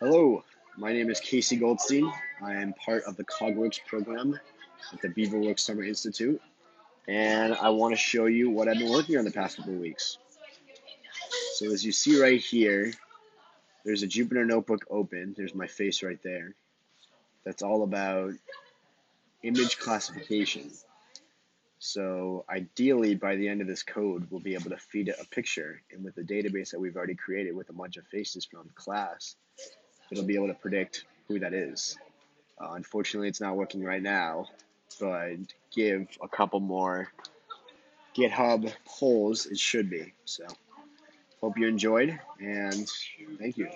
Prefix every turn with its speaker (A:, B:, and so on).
A: Hello, my name is Casey Goldstein. I am part of the CogWorks program at the BeaverWorks Summer Institute, and I want to show you what I've been working on the past couple of weeks. So as you see right here, there's a Jupyter Notebook open. There's my face right there. That's all about image classification. So ideally, by the end of this code, we'll be able to feed it a picture, and with the database that we've already created with a bunch of faces from class, it'll be able to predict who that is. Uh, unfortunately, it's not working right now, but give a couple more GitHub pulls, it should be. So, hope you enjoyed, and thank you.